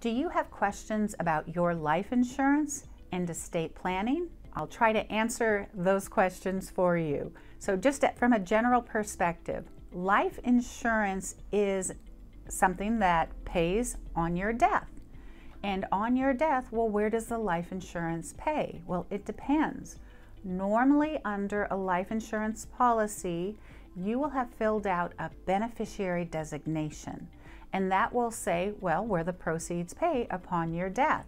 Do you have questions about your life insurance and estate planning? I'll try to answer those questions for you. So, just from a general perspective, life insurance is something that pays on your death. And on your death, well, where does the life insurance pay? Well, it depends. Normally, under a life insurance policy, you will have filled out a beneficiary designation, and that will say, well, where the proceeds pay upon your death.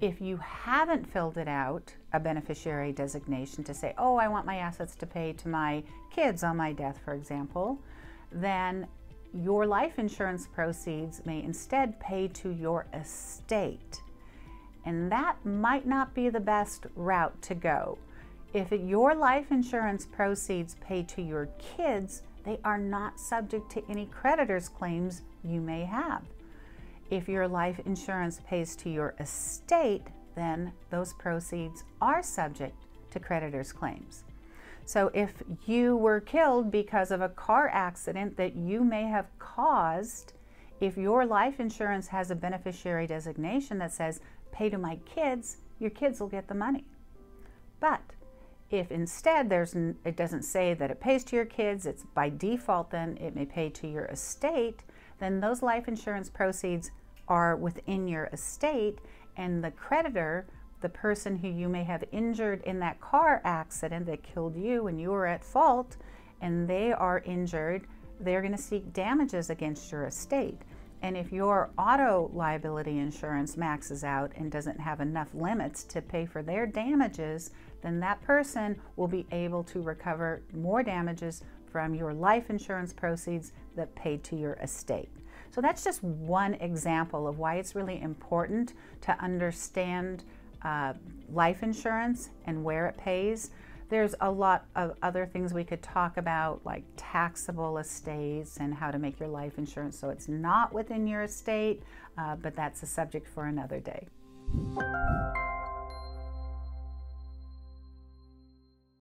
If you haven't filled it out, a beneficiary designation to say, oh, I want my assets to pay to my kids on my death, for example, then your life insurance proceeds may instead pay to your estate. And that might not be the best route to go. If your life insurance proceeds pay to your kids, they are not subject to any creditor's claims you may have. If your life insurance pays to your estate, then those proceeds are subject to creditor's claims. So if you were killed because of a car accident that you may have caused, if your life insurance has a beneficiary designation that says, pay to my kids, your kids will get the money. If instead there's it doesn't say that it pays to your kids, it's by default then it may pay to your estate, then those life insurance proceeds are within your estate and the creditor, the person who you may have injured in that car accident that killed you and you were at fault and they are injured, they're going to seek damages against your estate. And if your auto liability insurance maxes out and doesn't have enough limits to pay for their damages, then that person will be able to recover more damages from your life insurance proceeds that paid to your estate. So that's just one example of why it's really important to understand uh, life insurance and where it pays. There's a lot of other things we could talk about, like taxable estates and how to make your life insurance so it's not within your estate, uh, but that's a subject for another day.